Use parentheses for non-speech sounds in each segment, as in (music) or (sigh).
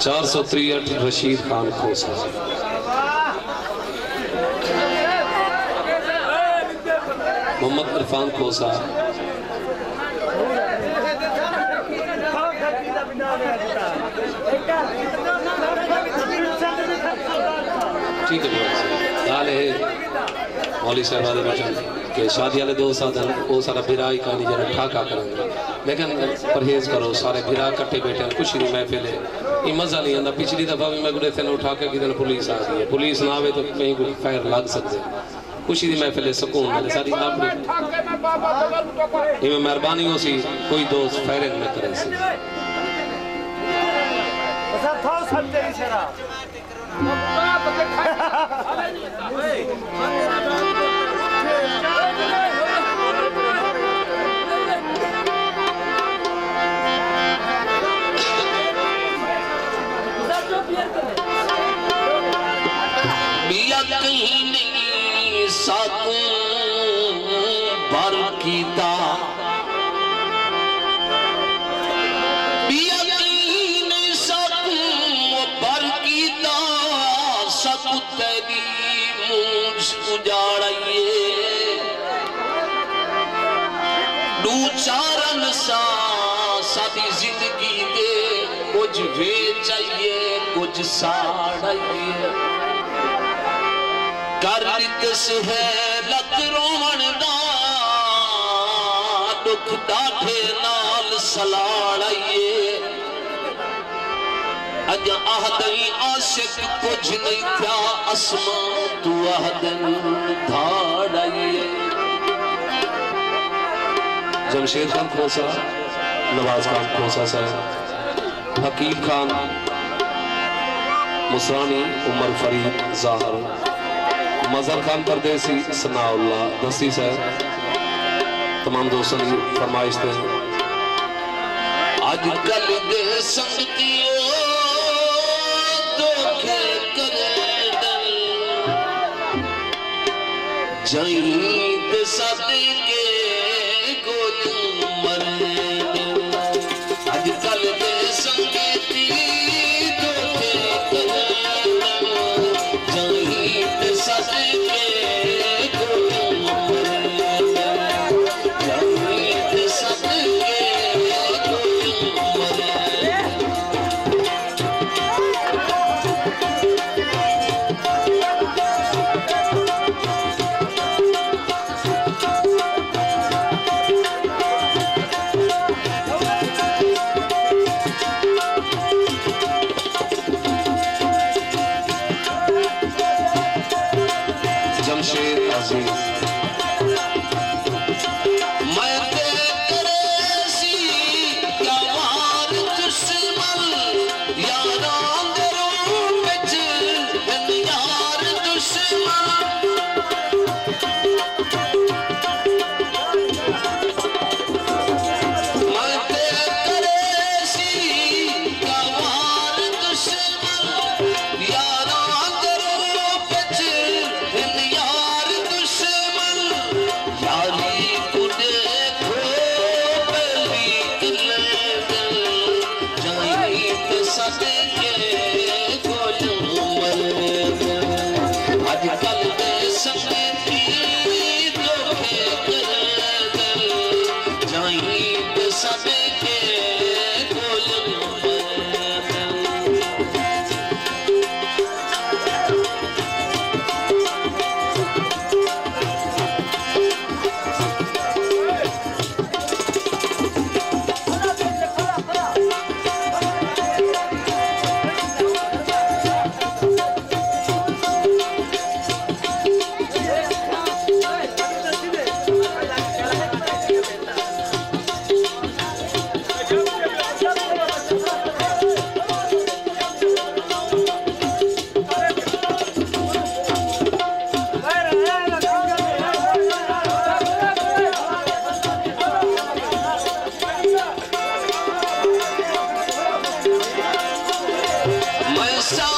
چار سو تریٹ رشید خان کھوسا۔ محمد عرفان کھوسا۔ ٹھیک ہے بہت سے حال ہے۔ مولی صاحب آدھے بچن کہ شادی والے دو ساتھ ہیں وہ سارا بھرائی کہانی جنہ ٹھاکا کریں گے۔ لیکن پرہیز کرو، سارے بھرا کٹے بیٹھے ہیں کچھ نہیں محفل ہے۔ یہ مزہ نہیں آتا پچھلی دفعہ بھی میں گڑے تھے اٹھا کے کدھر پولیس آ گئی ہے۔ پولیس نہ آوے تو کہیں کوئی فائر لگ سکتے خوشی دی محفل ہے سکون ہے ساری آپ یہ میں مہربانی ہو سی کوئی دوست فائرنگ میں کرے۔ سی بیا (laughs) کیتا۔ بیا کہیں نہیں کیتا سکو تیری مونج اجاڑائیے۔ دو چارن سا سادی زندگی دے کچھ ویچائیے، کچھ ساڑائیے۔ کر دس ہے لک رومن دا دکھ ڈاٹھے نال سلاڑائیے اج آہدئی عاشق کچھ نہیں تھا اسمان تو آہدن دھاڑائیے جمشید خان کھوسا، نواز خان کھوسا صاحب، حکیم خان مسرانی عمر فرید ظاہر، مظہر خان پردیسی ثناء اللہ دستی صاحب تمام دوستوں کی فرمائش تھے اج کل دے سنگتیو دھوکے کرے دل؟ تے صدقے گوت جمشید عزیز جائیں تے صدقے so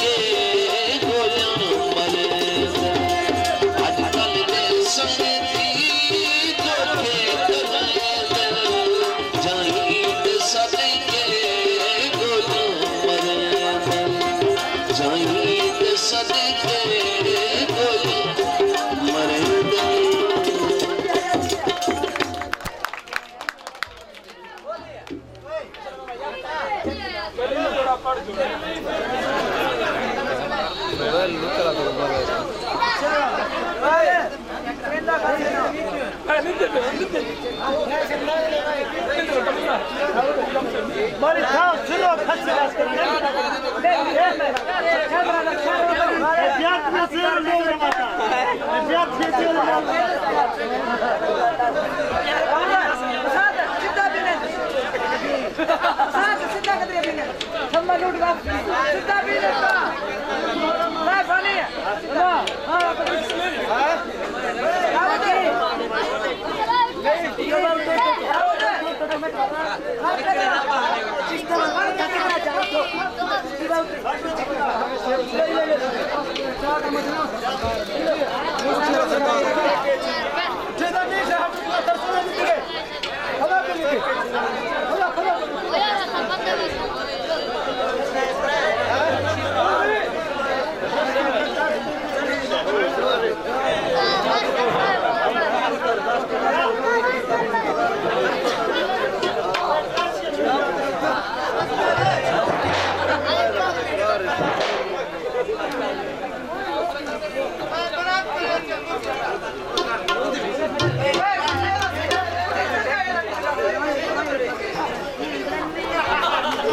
Mari sağ sürüyor kaçırasın. Ne diyemem. Kameralar Hadi.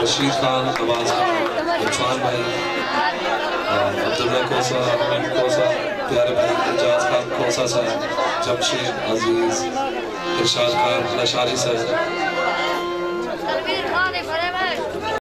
Mata? Rashid Khan Nawaz Khan Irfan بھائی عبداللہ کوسا امین کوسا پیارے بھائی اجاز خان کوسا صاحب جمشید عزیز ارشاد خان نشاری صاحب